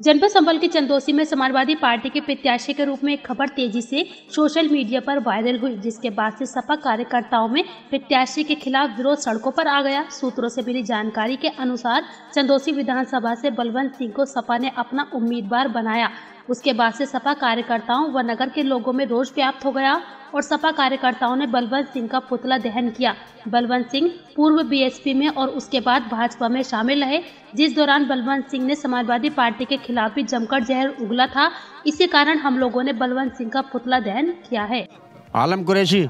जनपद संबल के चंदोसी में समाजवादी पार्टी के प्रत्याशी के रूप में एक खबर तेज़ी से सोशल मीडिया पर वायरल हुई, जिसके बाद से सपा कार्यकर्ताओं में प्रत्याशी के खिलाफ विरोध सड़कों पर आ गया। सूत्रों से मिली जानकारी के अनुसार, चंदोसी विधानसभा से बलवंत सिंह को सपा ने अपना उम्मीदवार बनाया। उसके बाद से सपा कार्यकर्ताओं व नगर के लोगों में रोष व्याप्त हो गया और सपा कार्यकर्ताओं ने बलवंत सिंह का पुतला दहन किया। बलवंत सिंह पूर्व बीएसपी में और उसके बाद भाजपा में शामिल रहे जिस दौरान बलवंत सिंह ने समाजवादी पार्टी के खिलाफ भी जमकर जहर उगला था। इसी कारण हम लोगों ने बलवंत सिंह का पुतला दहन किया है। आलम कुरैशी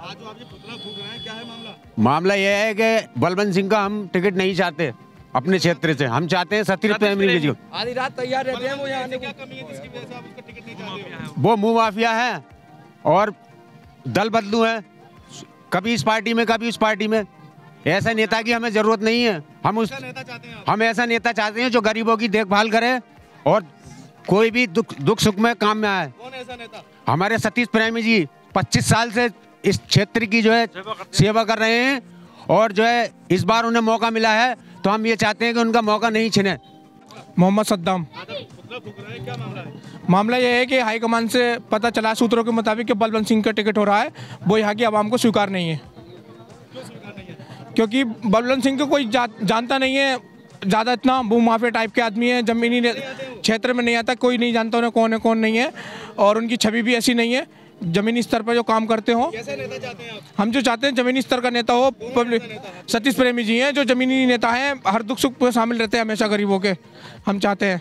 मामला? यह है कि बलवंत सिंह का हम टिकट नहीं चाहते। अपने क्षेत्र से। हम चाहते हैं सतीश प्रेमी जी आधी रात तैयार रहते हैं वो यहाँ वो मुँह माफिया है और दल बदलू है। कभी इस पार्टी में कभी उस पार्टी में। ऐसा नेता की हमें ज़रूरत नहीं है। हम उस हम ऐसा नेता चाहते हैं जो गरीबों की देखभाल करे और कोई भी दुख दुख सुख में काम में आए। कौन ऐसा नेता? हमारे सतीश प्रेमी जी 25 साल से इस क्षेत्र की जो है। सेवा कर रहे हैं और जो है इस बार उन्हें मौका मिला है। तो हम ये चाहते हैं कि उनका मौका नहीं छिने। मोहम्मद सद्दाम। मामला यह है कि हाईकमान से पता चला सूत्रों के मुताबिक कि बलवंत सिंह का टिकट हो रहा है वो यहाँ की आवाम को स्वीकार नहीं है। क्योंकि बलवंत सिंह को कोई जा, जानता नहीं है ज़्यादा इतना भू माफिया टाइप के आदमी है जमीनी क्षेत्र में नहीं आता कोई नहीं जानता उन्हें कौन है कौन नहीं है और उनकी छवि भी ऐसी नहीं है जमीनी स्तर पर जो काम करते हो। कैसे नेता चाहते हैं आप? हम जो चाहते हैं जमीनी स्तर का नेता हो पब्लिक सतीश प्रेमी जी हैं जो जमीनी नेता हैं हर दुख सुख में शामिल रहते हैं हमेशा गरीबों के हम चाहते हैं।